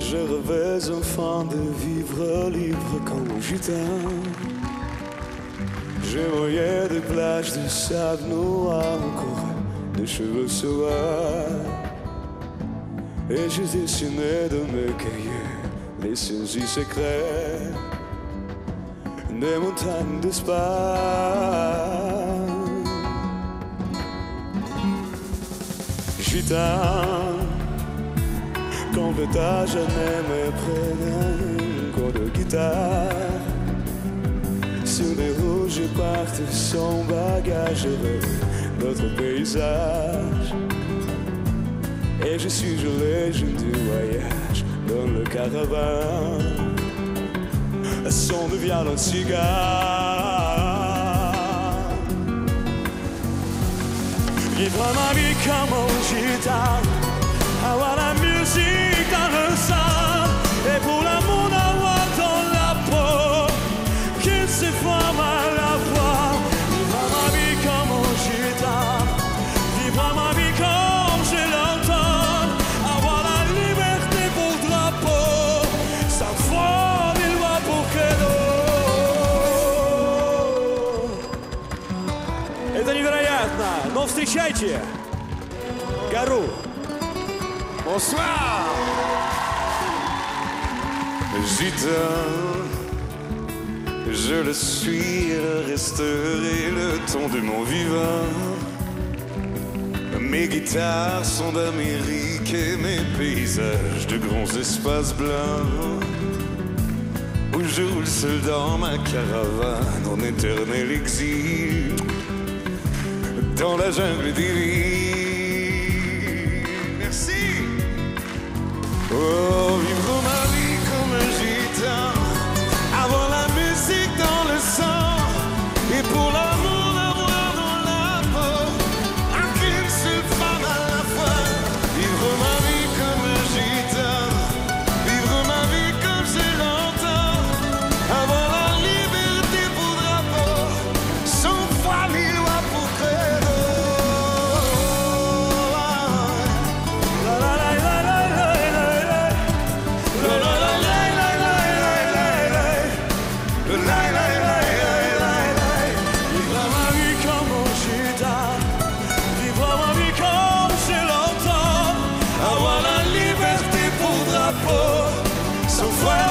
Je rêvais enfant de vivre libre comme un gitan. Je voyais des plages de sable noir, encore des cheveux sauvages. Et je dessinais dans mes cahiers les saisies secrets des montagnes d'Espagne. Gitan, quand à jamais me prenait un cours de guitare. Sur les rouges, je parte sans bagage, notre paysage. Et je suis je légende du voyage dans le caravane. Un son de violon cigare. Vivre ma vie comme un gitan, невероятно! Но встречайте! Гару! Bonsoir! Gitan, je le suis, et resterai le ton de mon vivant. Mes guitares sont d'Amérique et mes paysages de grands espaces blancs. Où je roule seul dans ma caravane en éternel exil. don't listen to the so fly.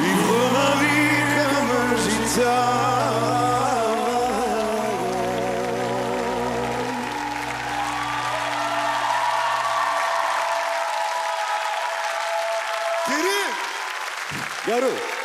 Vivre ma vie comme un gitan. Garoto.